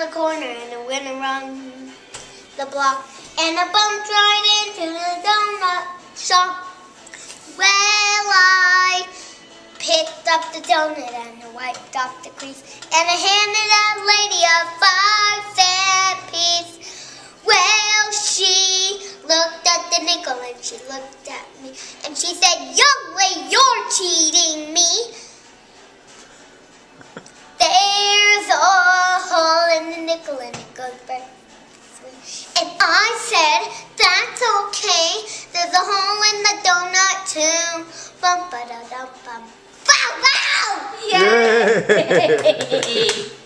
around the corner and it went around the block and I bumped right into the donut shop. Well, I picked up the donut and I wiped off the crease and I handed that lady a five cent piece. Well, she looked at the nickel and she looked at me and she said, Young lady, nickel and it goes back. And I said, that's okay. There's a hole in the donut too. Bum ba da dum bum. Bow wow! Yay!